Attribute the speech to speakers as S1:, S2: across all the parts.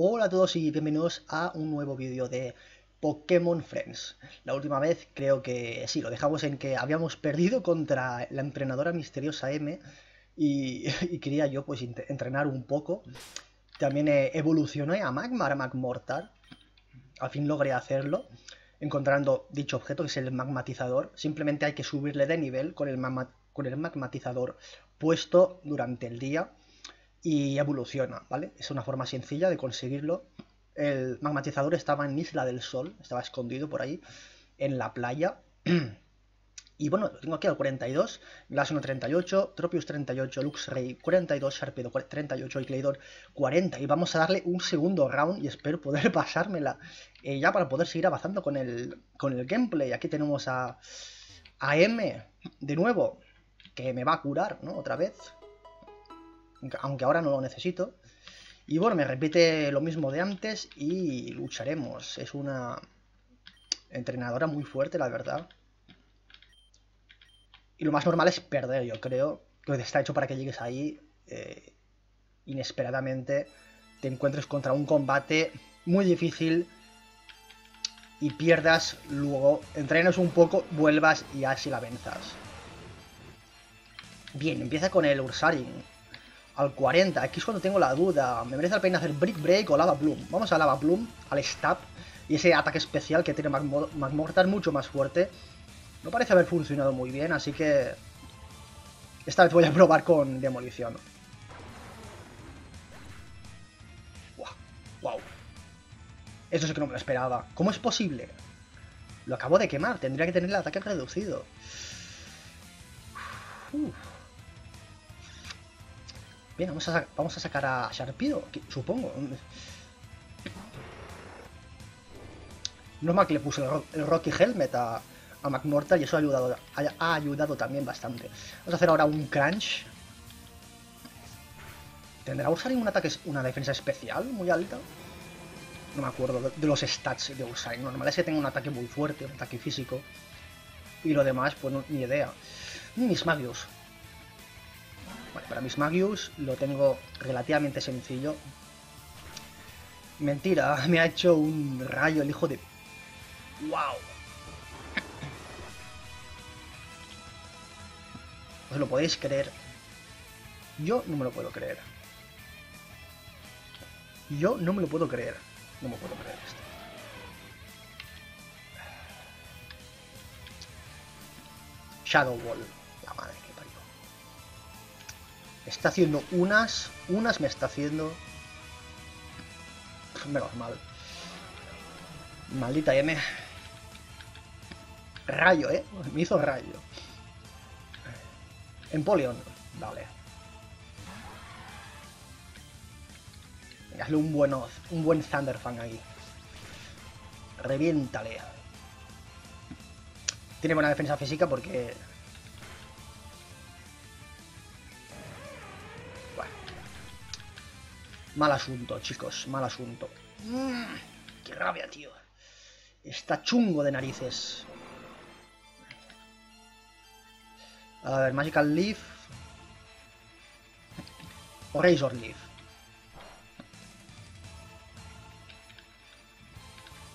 S1: Hola a todos y bienvenidos a un nuevo vídeo de Pokémon Friends. La última vez creo que sí, lo dejamos en que habíamos perdido contra la entrenadora misteriosa M y, quería yo pues entrenar un poco. También eh, evolucioné a Magmar, a Magmortar. Al fin logré hacerlo, encontrando dicho objeto que es el magmatizador. Simplemente hay que subirle de nivel con el, con el magmatizador puesto durante el día y evoluciona, ¿vale? Es una forma sencilla de conseguirlo. El magmatizador estaba en Isla del Sol, estaba escondido por ahí, en la playa. Y bueno, tengo aquí al 42, Glaceon 38, Tropius 38, Luxray 42, Sharpedo 38 y Claydor 40. Y vamos a darle un segundo round y espero poder pasármela eh, ya para poder seguir avanzando con el, con el gameplay. Aquí tenemos a, a M de nuevo, que me va a curar, ¿no? Otra vez aunque ahora no lo necesito. Y bueno, me repite lo mismo de antes y lucharemos. Es una entrenadora muy fuerte, la verdad. Y lo más normal es perder, yo creo. Que está hecho para que llegues ahí eh, inesperadamente. Te encuentres contra un combate muy difícil y pierdas, luego entrenes un poco, vuelvas y así la venzas. Bien, empieza con el Ursaring al 40. Aquí es cuando tengo la duda. ¿Me merece la pena hacer Brick Break o Lava Bloom? Vamos a Lava Bloom, al Stab. Y ese ataque especial que tiene Magmortar mucho más fuerte. No parece haber funcionado muy bien, así que... Esta vez voy a probar con Demolición. Wow. wow. Eso sí que no me lo esperaba. ¿Cómo es posible? Lo acabo de quemar. Tendría que tener el ataque reducido. Uf. Bien, vamos a, vamos a sacar a Sharpido, supongo. No es que le puse el, Rocky Helmet a, a McMortal y eso ha ayudado, ha, ayudado también bastante. Vamos a hacer ahora un Crunch. ¿Tendrá Ursaring un ataque, una defensa especial muy alta? No me acuerdo de, los stats de Ursaring. Normal es que tenga un ataque muy fuerte, un ataque físico. Y lo demás, pues ni idea. Mis Magios para mis Magius lo tengo relativamente sencillo. Mentira, me ha hecho un rayo el hijo de... ¡Wow! ¿Os lo podéis creer? Yo no me lo puedo creer. Yo no me lo puedo creer. No me puedo creer esto. Shadow Wall. Está haciendo unas, unas me está haciendo... Menos mal. Maldita M. Rayo, ¿eh? Me hizo rayo. Empoleon. Vale. Hazle un buen un buen Thunderfang ahí. Reviéntale. Tiene buena defensa física porque Mal asunto, chicos, mal asunto. Mm, ¡Qué rabia, tío! Está chungo de narices. A ver, Magical Leaf. O Razor Leaf.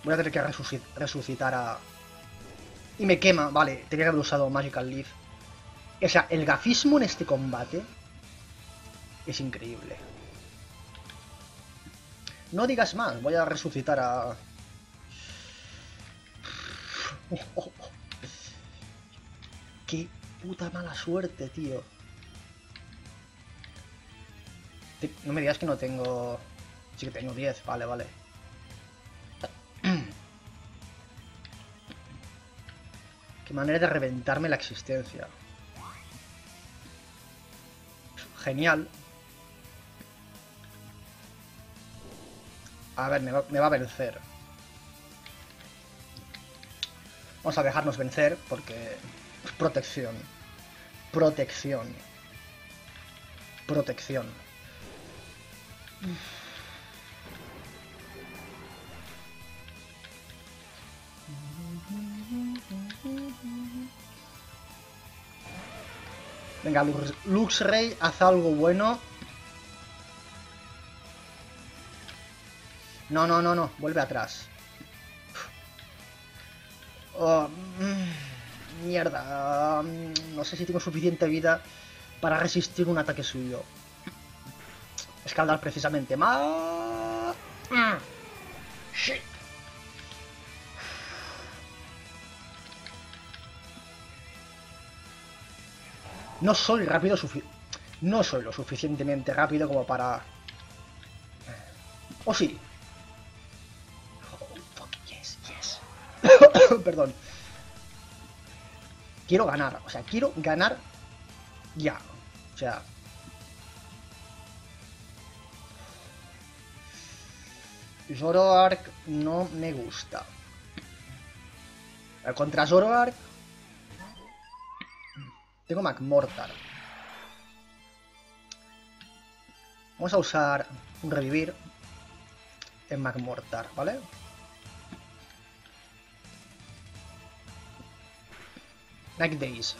S1: Voy a tener que resucitar a... Y me quema, vale, tenía que haber usado Magical Leaf. O sea, el gafismo en este combate es increíble. No digas más, voy a resucitar a... ¡Qué puta mala suerte, tío! No me digas que no tengo... Sí que tengo 10, vale, vale. Qué manera de reventarme la existencia. Genial. A ver, me va, a vencer. Vamos a dejarnos vencer porque... Protección. Protección. Protección. Venga, Luxray, haz algo bueno No, no, no, no. Vuelve atrás. Oh, mm, mierda. Mm, no sé si tengo suficiente vida para resistir un ataque suyo. Escaldar precisamente más. Mm, shit. No soy rápido suficiente. No soy lo suficientemente rápido como para... ¿O sí? Perdón. Quiero ganar, o sea, quiero ganar ya. O sea... Zoroark no me gusta. Contra Zoroark tengo McMortar. Vamos a usar un revivir en McMortar, ¿vale? Night Days.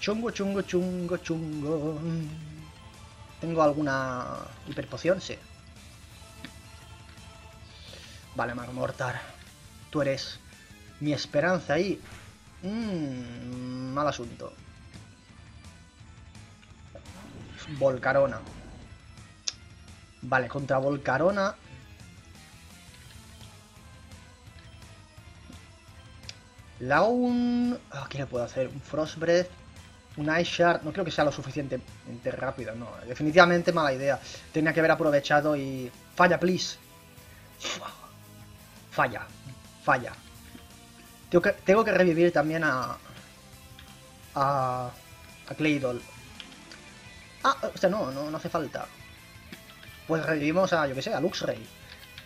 S1: Chungo, chungo, chungo, chungo. ¿Tengo alguna hiperpoción? Sí. Vale, McMortar. Tú eres mi esperanza ahí. Mmm, mal asunto. Volcarona. Vale, contra Volcarona. La un... Ah, ¿Qué le puedo hacer? Un Frost Breath. Un Ice Shard. No creo que sea lo suficientemente rápido, no. Definitivamente mala idea. Tenía que haber aprovechado y... Falla, please. Falla. Falla. Tengo que, tengo que revivir también a... A... A Claydol. Ah, o sea, no, no, no hace falta. Pues revivimos a, yo que sé, a Luxray.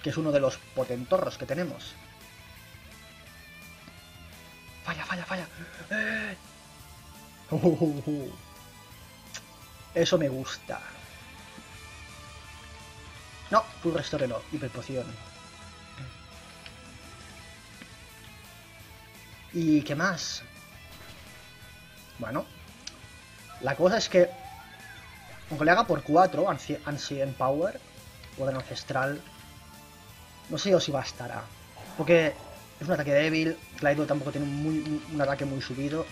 S1: Que es uno de los potentorros que tenemos. Falla, falla, falla. Uh, uh. Eso me gusta. No, full restore no, hiperpoción. ¿Y qué más? Bueno, la cosa es que, aunque le haga por 4 Ancient Power, poder ancestral, no sé yo si bastará. Porque es un ataque débil, Clyde tampoco tiene un, ataque muy subido.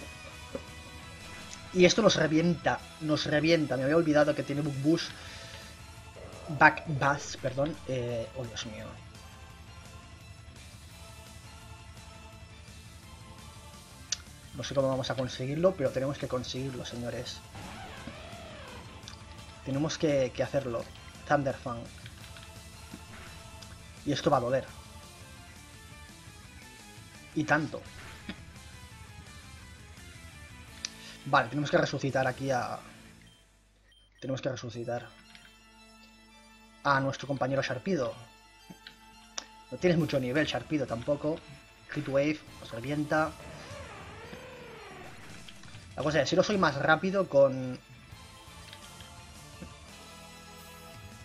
S1: Y esto nos revienta, nos revienta. Me había olvidado que tiene Book Boost, Back Bass, perdón. Eh, oh, Dios mío. No sé cómo vamos a conseguirlo, pero tenemos que conseguirlo, señores. Tenemos que, hacerlo. Thunderfang. Y esto va a doler. Y tanto. Vale, tenemos que resucitar aquí a... Tenemos que resucitar a nuestro compañero Sharpido. No tienes mucho nivel, Sharpido, tampoco. Crit Wave, revienta. La cosa es, si no soy más rápido con...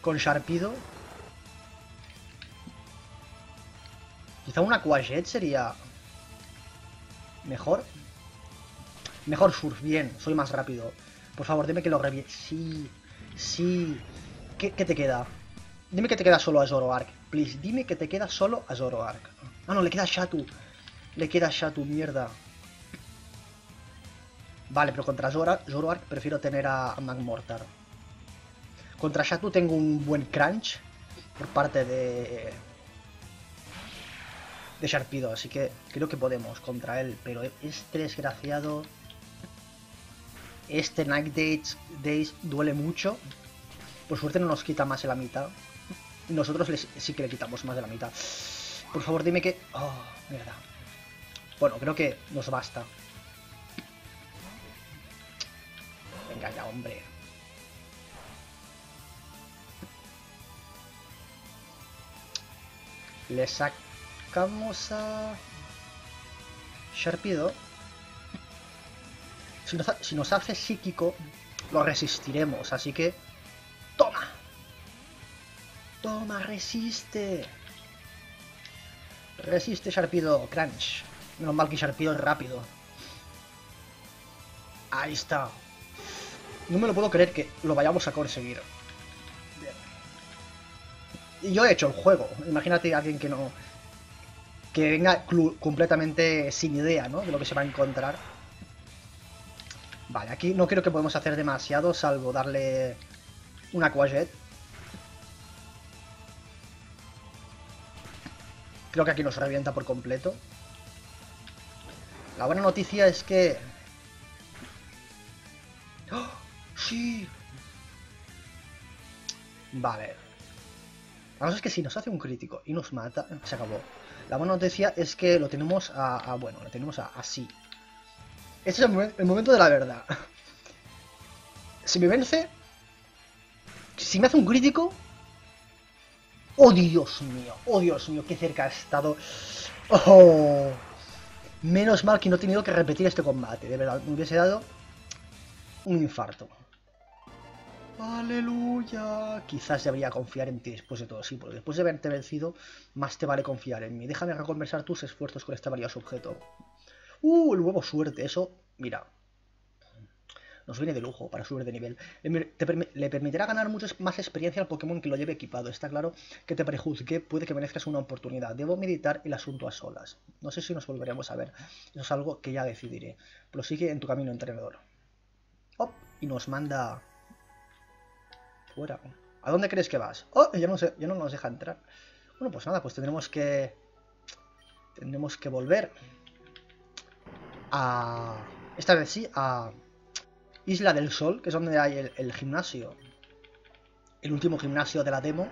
S1: Con Sharpido. Quizá una Quajet sería... Mejor. Mejor Surf, bien, soy más rápido. Por favor, dime que lo reviente. Sí, sí. ¿Qué, te queda? Dime que te queda solo a Zoroark. Please, dime que te queda solo a Zoroark. Ah, no, le queda a Shatu. Le queda a Shatu, mierda. Vale, pero contra Zoroark prefiero tener a, Magmortar. Contra Shatu tengo un buen crunch por parte de... De Sharpido, así que creo que podemos contra él. Pero este desgraciado... Este Night Days, Days duele mucho. Por suerte no nos quita más de la mitad. Nosotros sí que le quitamos más de la mitad. Por favor, dime que... Oh, mierda. Bueno, creo que nos basta. Venga ya, hombre. Le sacamos a... Sharpido. Si nos, si nos hace psíquico, lo resistiremos, así que... ¡Toma! ¡Toma, resiste! Resiste Sharpido, Crunch. Menos mal que Sharpido es rápido. Ahí está. No me lo puedo creer que lo vayamos a conseguir. Y yo he hecho el juego. Imagínate a alguien que no... Que venga completamente sin idea, ¿no? De lo que se va a encontrar. Vale, aquí no creo que podemos hacer demasiado, salvo darle una Quajet. Creo que aquí nos revienta por completo. La buena noticia es que... ¡Oh! ¡Sí! Vale. La cosa es que si nos hace un crítico y nos mata, se acabó. La buena noticia es que lo tenemos a... bueno, lo tenemos a, así. Este es el, momento de la verdad. Si me vence... Si me hace un crítico... ¡Oh, Dios mío! ¡Oh, Dios mío! ¡Qué cerca ha estado! ¡Oh! Menos mal que no he tenido que repetir este combate. De verdad, me hubiese dado un infarto. ¡Aleluya! Quizás debería confiar en ti después de todo, sí, porque después de haberte vencido, más te vale confiar en mí. Déjame recompensar tus esfuerzos con este valioso objeto. ¡Uh! El huevo suerte, eso, mira. Nos viene de lujo para subir de nivel. Le, permitirá ganar más experiencia al Pokémon que lo lleve equipado. Está claro que te prejuzgue, puede que merezcas una oportunidad. Debo meditar el asunto a solas. No sé si nos volveremos a ver. Eso es algo que ya decidiré. Prosigue en tu camino, entrenador. ¡Oh! Y nos manda... Fuera. ¿A dónde crees que vas? ¡Oh! Ya no, sé, ya no nos deja entrar. Bueno, pues nada, pues tendremos que... Tendremos que volver a... Esta vez sí, a Isla del Sol, que es donde hay el, gimnasio. El último gimnasio de la demo.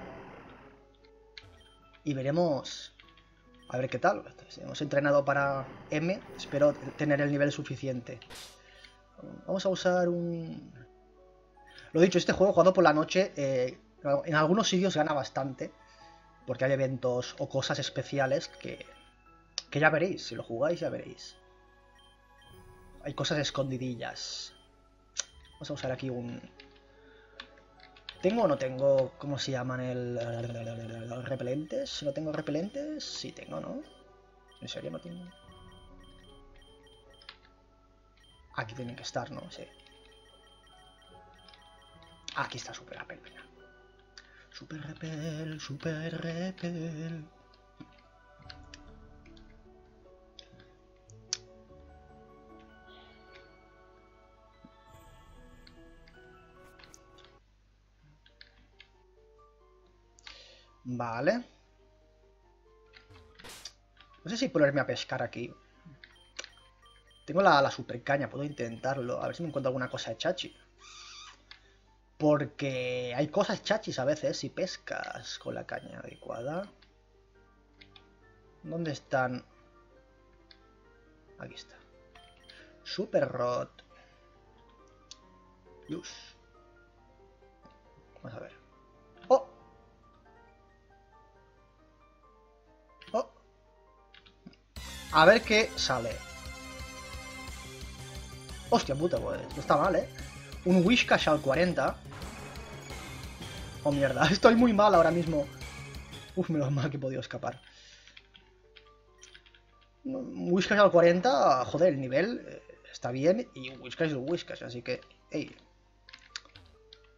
S1: Y veremos... A ver qué tal. Hemos entrenado para M. Espero tener el nivel suficiente. Vamos a usar un... Lo dicho, este juego jugado por la noche... Eh, en algunos sitios gana bastante. Porque hay eventos o cosas especiales que... Que ya veréis. Si lo jugáis ya veréis. Hay cosas escondidillas. Vamos a usar aquí un... ¿Tengo o no tengo, cómo se llaman el, repelentes? ¿No tengo repelentes? Sí tengo, ¿no? ¿En serio no tengo? Aquí tienen que estar, ¿no? Sí. Aquí está Super Repel, Super Repel, Super Repel. Vale. No sé si ponerme a pescar aquí. Tengo la, super caña, puedo intentarlo. A ver si me encuentro alguna cosa de chachi. Porque hay cosas chachis a veces si pescas con la caña adecuada. ¿Dónde están? Aquí está. Super Rod. Luz. Vamos a ver. A ver qué sale. Hostia puta, pues no está mal, ¿eh? Un Wishcash al 40. Oh, mierda. Estoy muy mal ahora mismo. Uf, menos mal que he podido escapar. Whiskas al 40, joder, el nivel eh, está bien y Whiskas es Whiskas, así que, hey.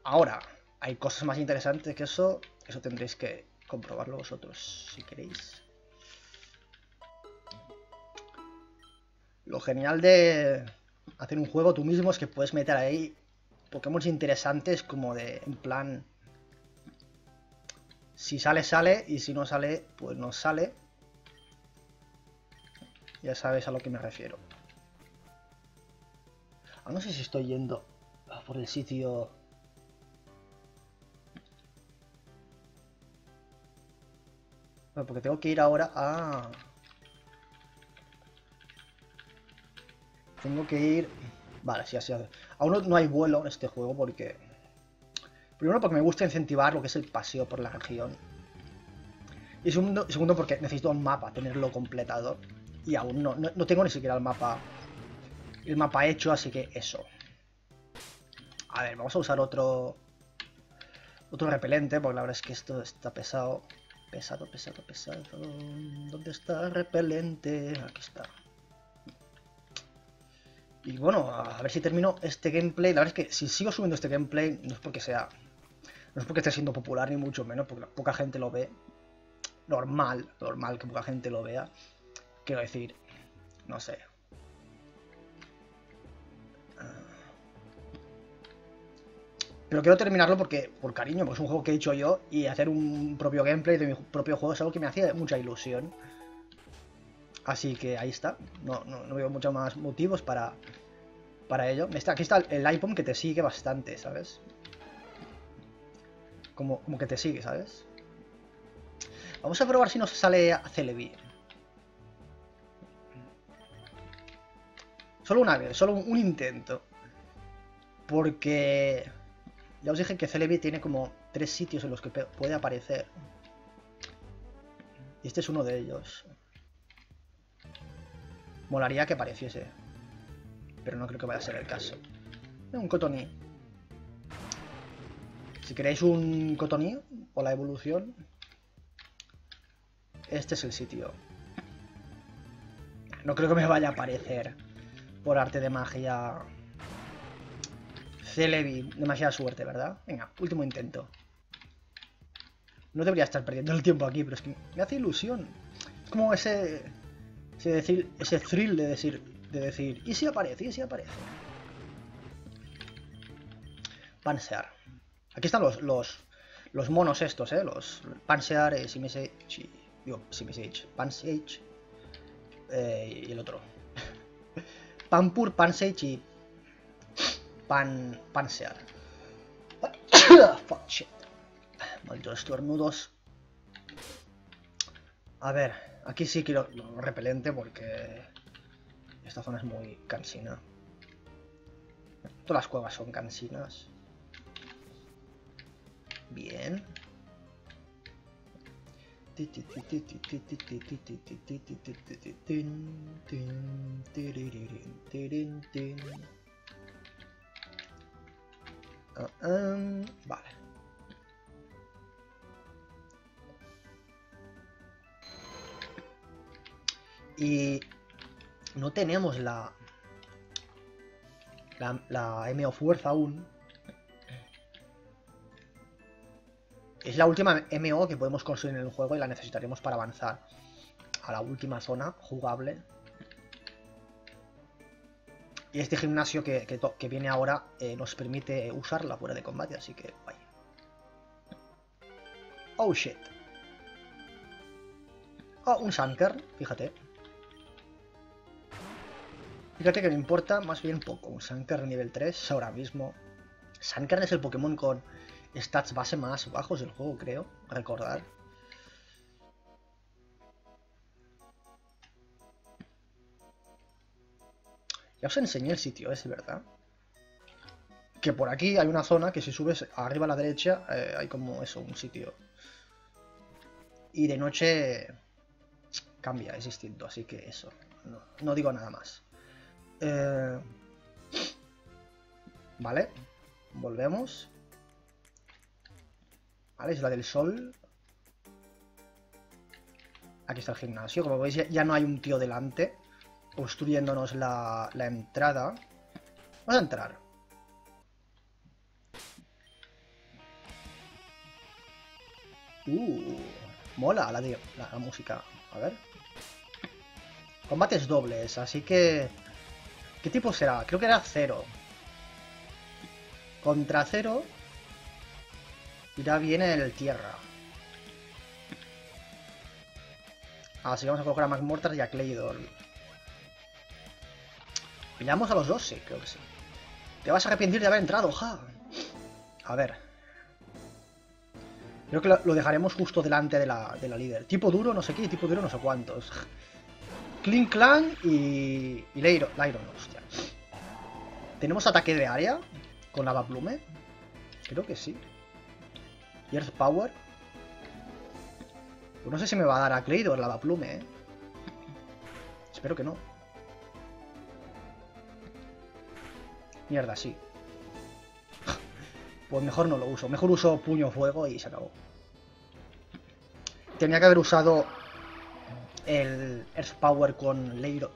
S1: Ahora, hay cosas más interesantes que eso, eso tendréis que comprobarlo vosotros, si queréis. Lo genial de hacer un juego tú mismo es que puedes meter ahí Pokémon interesantes como de, en plan... Si sale, sale, y si no sale, pues no sale. Ya sabes a lo que me refiero. Ah, no sé si estoy yendo por el sitio... porque tengo que ir ahora a... Tengo que ir... Vale, sí, así. Aún no hay vuelo en este juego porque... Primero porque me gusta incentivar lo que es el paseo por la región. Y segundo, porque necesito un mapa, tenerlo completado. Y aún no, no, tengo ni siquiera el mapa el mapa hecho, así que eso. A ver, vamos a usar otro otro repelente, porque la verdad es que esto está pesado. Pesado, pesado, pesado. ¿Dónde está el repelente? Aquí está. Y bueno, a ver si termino este gameplay. La verdad es que si sigo subiendo este gameplay, no es porque sea... No es porque esté siendo popular ni mucho menos, porque poca gente lo ve. Normal, normal que poca gente lo vea. Quiero decir, no sé. Pero quiero terminarlo porque, por cariño, porque es un juego que he hecho yo y hacer un propio gameplay de mi propio juego es algo que me hacía mucha ilusión. Así que ahí está. No, no, veo muchos más motivos para, para ello. Aquí está el iPhone que te sigue bastante, ¿sabes? Como, como que te sigue, ¿sabes? Vamos a probar si nos sale a Celebi. Solo una vez, solo un intento. Porque ya os dije que Celebi tiene como tres sitios en los que puede aparecer. Y este es uno de ellos. Molaría que apareciese. Pero no creo que vaya a ser el caso. Un cotoní. Si queréis un cotoní o la evolución, este es el sitio. No creo que me vaya a aparecer por arte de magia Celebi, demasiada suerte, ¿verdad? Venga, último intento. No debería estar perdiendo el tiempo aquí, pero es que me hace ilusión. Es como ese... Ese, decir, ese thrill de decir, de decir, ¿y si aparece? ¿y si aparece? Pansear. Aquí están los, los, los monos estos, ¿eh? Los Pansear, eh, Simisage, digo, Simisage, Pansage eh, y el otro. Pampur, Pansage y Pan... Pansear. Fuck shit. Malditos estornudos. A ver, aquí sí quiero repelente porque esta zona es muy cansina. Todas las cuevas son cansinas. Bien. vale. Y no tenemos la, la, Fuerza aún. Es la última MO que podemos conseguir en el juego y la necesitaremos para avanzar a la última zona jugable y este gimnasio que, viene ahora eh, nos permite usarla fuera de combate, así que vaya. Oh shit. Oh, un Sanker, fíjate. Fíjate que me importa más bien poco. Un nivel 3 ahora mismo. Sanker es el Pokémon con stats base más bajos del juego, creo. Recordar. Ya os enseñé el sitio ese, ¿verdad? Que por aquí hay una zona que si subes arriba a la derecha eh, hay como eso, un sitio. Y de noche cambia, es distinto, así que eso. No, digo nada más. Eh, vale, volvemos. Vale, es la del sol. Aquí está el gimnasio. Como veis, ya no hay un tío delante obstruyéndonos la, la entrada. Vamos a entrar. Uh, mola la, la, música. A ver. Combates dobles, así que... ¿Qué tipo será? Creo que era cero. Contra cero... Irá bien el tierra. Así vamos a colocar a McMortar y a Claydol. Pillamos a los dos, sí, creo que sí. Te vas a arrepentir de haber entrado, ja. A ver. Creo que lo dejaremos justo delante de la, de la líder. Tipo duro, no sé qué, tipo duro, no sé cuántos. Clean Clan y, y Lyron, hostia. ¿Tenemos ataque de área con Lava Plume? Creo que sí. Y Earth Power. Pues no sé si me va a dar a Claydor Lava Plume, eh. Espero que no. Mierda, sí. Pues mejor no lo uso. Mejor uso puño fuego y se acabó. Tenía que haber usado el Earth Power con Lyron.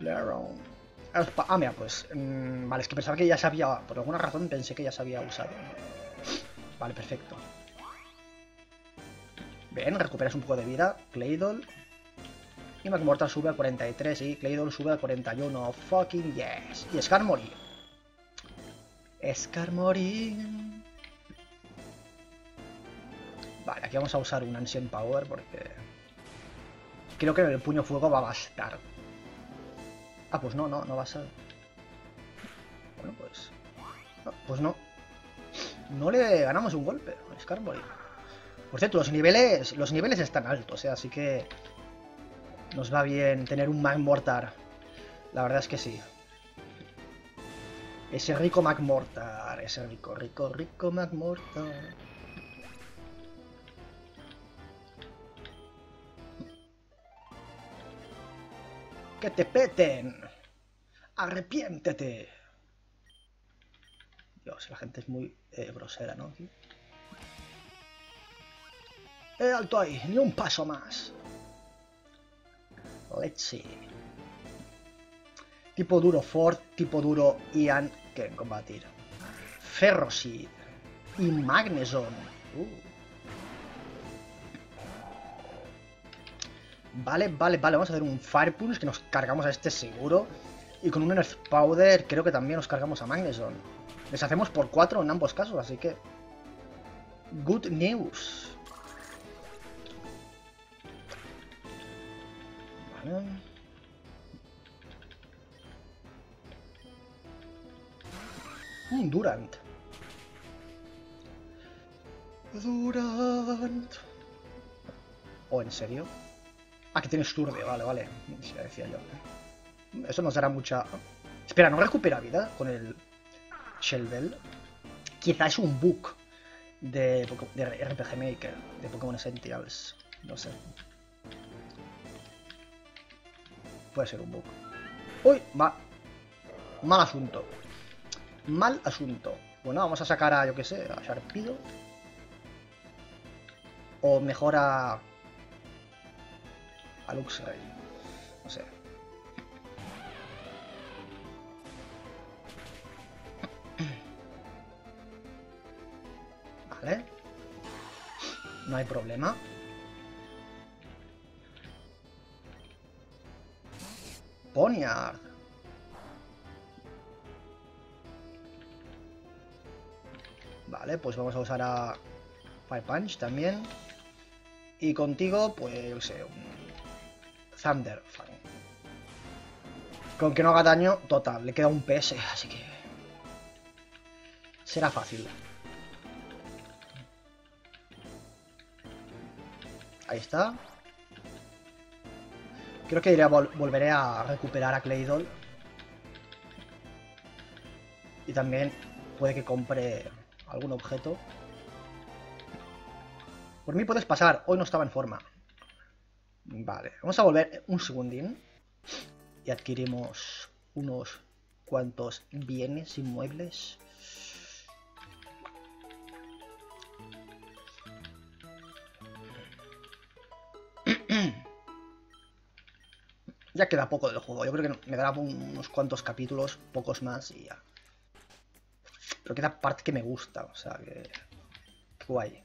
S1: Lyron. Ah, mira, pues... Mm, vale, es que pensaba que ya se había... Por alguna razón pensé que ya se había usado. Vale, perfecto. Bien, recuperas un poco de vida. Claydol. Y McMortal sube al 43 y Claydol sube al 41. Fucking yes. Y Skarmory. Skarmory. Vale, aquí vamos a usar un Ancient Power porque... Creo que el puño fuego va a bastar. Ah, pues no, no, no va a. Bueno, pues... pues no. No le ganamos un golpe a Skarmory. Por cierto, los niveles, los niveles están altos, ¿eh? así que nos va bien tener un Magmortar. La verdad es que sí. Ese rico Magmortar, ese rico, rico, rico Magmortar. ¡Que te peten! ¡Arrepiéntete! Dios, la gente es muy eh, grosera, ¿no? ¡Eh, alto ahí! ¡Ni un paso más! Let's see. Tipo duro Ford, tipo duro Ian que combatir. Ferroseed y Magneson. Uh. Vale, vale, vale. Vamos a hacer un Fire Punch que nos cargamos a este seguro. Y con un Earth Powder creo que también nos cargamos a Magneson. Les hacemos por 4 en ambos casos, así que... Good news. Vale. Un Durant. Durant. ¿O en serio? Ah, que tienes Turde, vale, vale. Decía yo. Eso nos dará mucha... Espera, ¿no recupera vida con el Shellbell? Quizá es un bug de, de RPG Maker, de Pokémon Essentials. No sé. Puede ser un bug. ¡Uy! Va. Mal asunto. Mal asunto. Bueno, vamos a sacar a, yo que sé, a Sharpido. O mejor a a Luxray. Vale. No hay problema. Ponyard. Vale, pues vamos a usar a Fire Punch también. Y contigo, pues, sé, un Thunderfang. Con que no haga daño, total, le queda un PS, así que... Será fácil. Ahí está. Creo que volveré a recuperar a Claydol. Y también puede que compre algún objeto. Por mí puedes pasar, hoy no estaba en forma. Vale, vamos a volver un segundín y adquirimos unos cuantos bienes inmuebles. ya queda poco del juego, yo creo que me dará unos cuantos capítulos, pocos más y ya. Pero queda parte que me gusta, o sea que... Qué guay.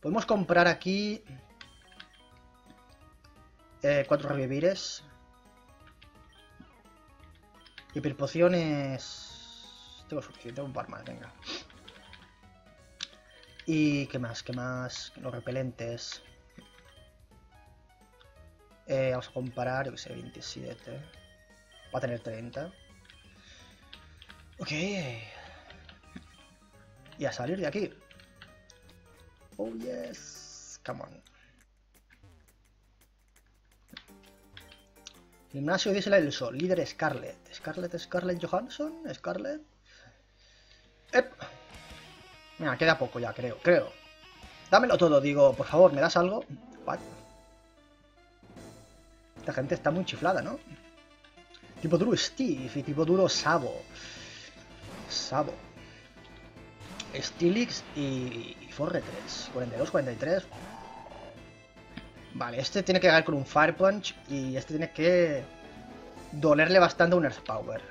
S1: Podemos comprar aquí eh, cuatro revivires. Hiperpociones... Tengo suficiente, un par más, venga. ¿Y qué más? ¿Qué más? Los repelentes. Eh, vamos a comparar, yo que sé, 27. Va a tener 30. Ok. Y a salir de aquí. Oh yes. Come on. Gimnasio Isla del Sol, líder Scarlett. Scarlett, Scarlett Johansson, Scarlett. ¡Ep! Mira, queda poco ya, creo, creo. Dámelo todo, digo, por favor, ¿me das algo? Esta gente está muy chiflada, ¿no? Tipo duro Steve y tipo duro Sabo. Sabo. Stilix y Forre 3. 42, 43. Vale, este tiene que caer con un Fire Punch y este tiene que dolerle bastante un Earth Power.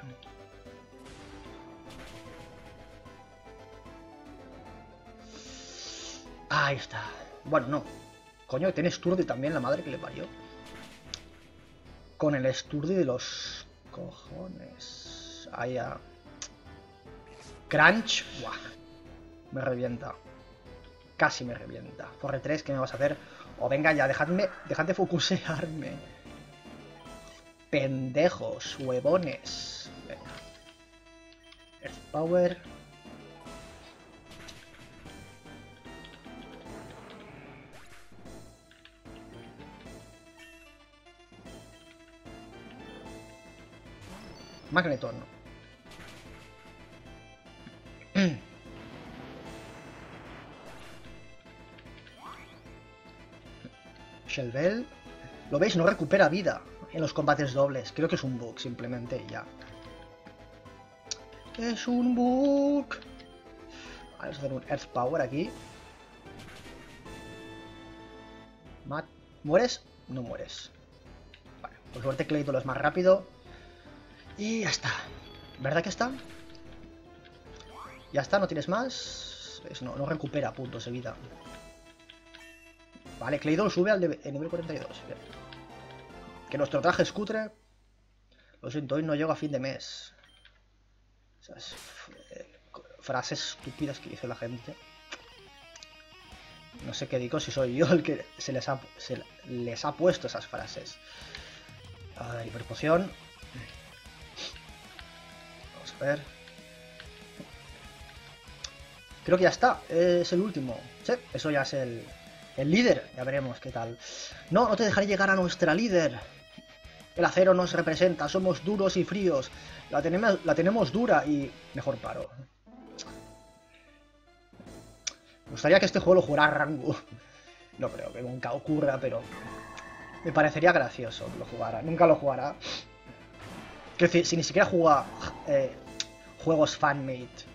S1: Ahí está. Bueno, no. Coño, tiene Sturdy también, la madre que le parió. Con el Sturdy de los cojones. Ahí a... Crunch. Buah. Me revienta. Casi me revienta. Forre 3, ¿qué me vas a hacer? O venga ya, dejadme, dejad de focusearme. Pendejos, huevones. Venga. Earth Power. Magneton. Shelbel. ¿Lo veis? No recupera vida en los combates dobles. Creo que es un bug, simplemente, ya. Es un bug. Vamos a hacer un Earth Power aquí. ¿Mueres? No mueres. Vale, por suerte Clayton es más rápido. Y ya está. ¿Verdad que está? Ya está, no tienes más. No, no recupera puntos de vida. Vale, Claydol sube al nivel 42. Que nuestro traje es cutre. Lo siento, hoy no llego a fin de mes. Esas frases estúpidas que dice la gente. No sé qué digo si soy yo el que se les ha, les ha puesto esas frases. A ver, hiperpoción. Vamos a ver. Creo que ya está. Es el último. Sí, eso ya es el, el líder, ya veremos qué tal. No, no te dejaré llegar a nuestra líder. El acero nos representa, somos duros y fríos. La tenemos, la tenemos dura y... Mejor paro. Me gustaría que este juego lo jugara Rango. No creo que nunca ocurra, pero... Me parecería gracioso que lo jugara. Nunca lo jugará. Que si, si ni siquiera juega eh, juegos fanmade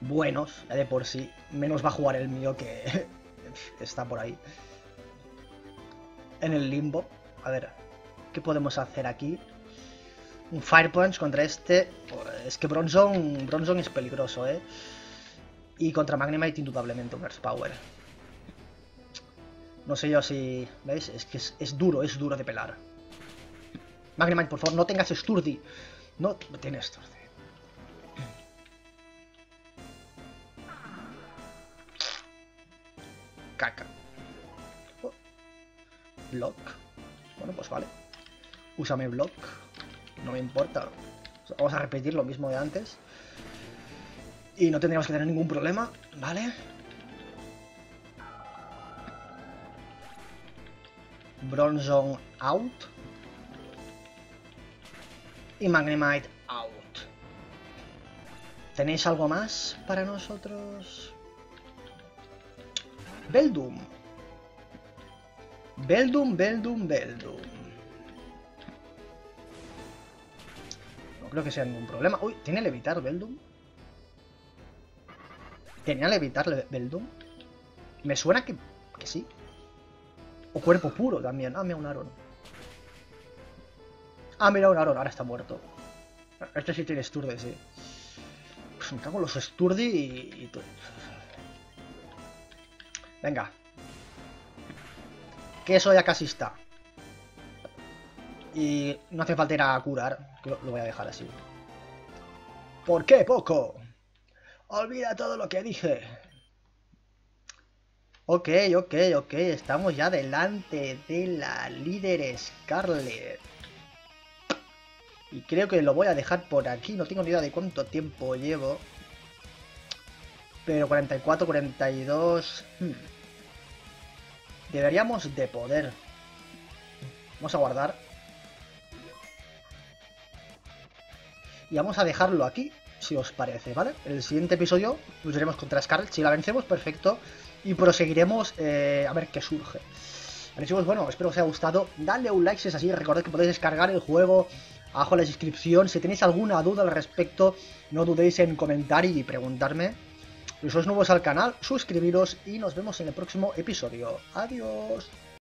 S1: buenos, de por sí, menos va a jugar el mío que está por ahí. En el limbo. A ver, ¿qué podemos hacer aquí? Un Fire Punch contra este. Es que Bronzong, Bronzong es peligroso, ¿eh? Y contra Magnemite indudablemente un Earth Power. No sé yo si... ¿Veis? Es que es, duro, es duro de pelar. Magnemite, por favor, no tengas Sturdy. No, no tienes Sturdy. Caca. Block. Bueno, pues vale. Úsame block. No me importa. Vamos a repetir lo mismo de antes. Y no tendríamos que tener ningún problema, ¿vale? Bronzong out. Y Magnemite out. ¿Tenéis algo más para nosotros? Beldum. Beldum, Beldum, Beldum. No creo que sea ningún problema. Uy, ¿tiene levitar Beldum? ¿Tenía levitar Beldum? Me suena que, que sí. O cuerpo puro también. Ah, mira un Aron. Ah, mira un Aron. Ahora está muerto. Este sí tiene Sturdy, sí. Pues me cago los Sturdy y, y. Venga. Que eso ya casi está. Y no hace falta ir a curar. Lo, voy a dejar así. ¿Por qué poco? Olvida todo lo que dije. Ok, ok, ok. Estamos ya delante de la líder Scarlet. Y creo que lo voy a dejar por aquí. No tengo ni idea de cuánto tiempo llevo. Pero 44, 42... Hmm. Deberíamos de poder. Vamos a guardar. Y vamos a dejarlo aquí, si os parece, ¿vale? En el siguiente episodio lucharemos contra Scarlet. Si la vencemos, perfecto. Y proseguiremos eh, a ver qué surge. Vale, chicos, bueno, espero que os haya gustado. Dale un like si es así. Recordad que podéis descargar el juego abajo en la descripción. Si tenéis alguna duda al respecto, no dudéis en comentar y preguntarme. Si sois nuevos al canal, suscribiros y nos vemos en el próximo episodio. Adiós.